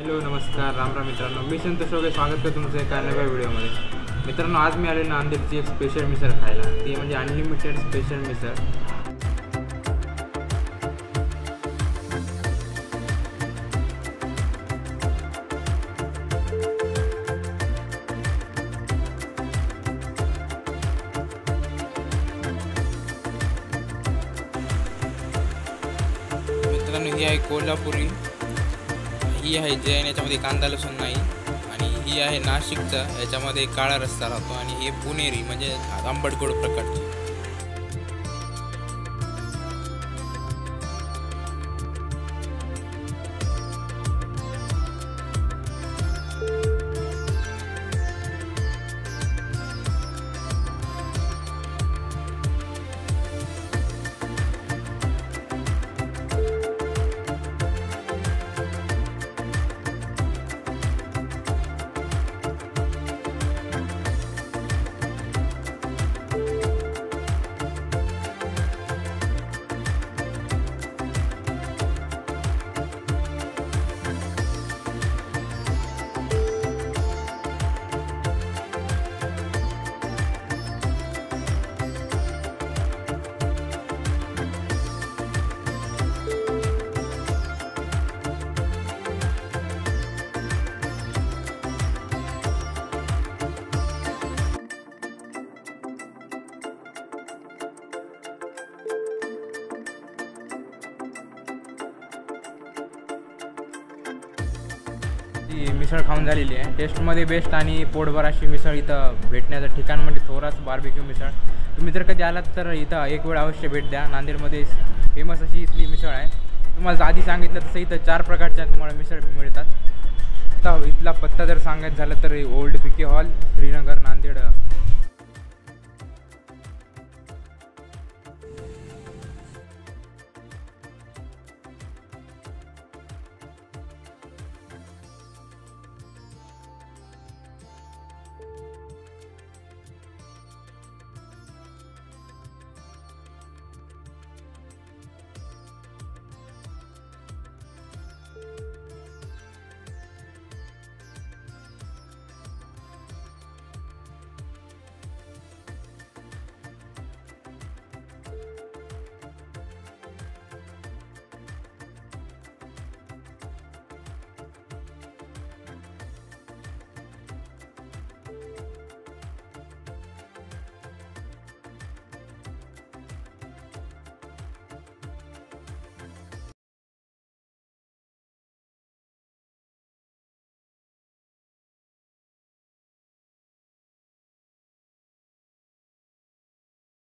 Hello नमस्कार राम राम मित्रांनो. मी संतोष वगैरे स्वागत करतो तुमचं एका नव्या व्हिडिओमध्ये. मित्रांनो आज मी आले नांदेडची एक स्पेशल मिसळ खायला. ती म्हणजे अनलिमिटेड स्पेशल मिसळ. मित्रांनो ही आहे कोल्हापुरी. ही आहे जैन याच्यामध्ये कांदा लसूण नाही. आणि ही आहे नाशिकचा याच्यामध्ये काळा रस्ता राहतो. आणि हे पुणेरी म्हणजे आंबडगोड प्रकारची. ती मिसळ खाऊन झालेली आहे. टेस्टमध्ये बेस्ट आणि पोटभर अशी मिसळ इथं भेटण्याचं ठिकाण म्हणजे थोराच बार्बिक्यू मिसळ. तुम्ही जर कधी आलात तर इथं एक वेळ अवश्य भेट द्या. नांदेडमध्ये फेमस अशी इथली मिसळ आहे. तुम्हाला आधी सांगितलं तसं इथं चार प्रकारच्या तुम्हाला मिसळ मिळतात. आता इथला पत्ता जर सांगायचं झालं तर ओल्ड पिके हॉल श्रीनगर नांदेड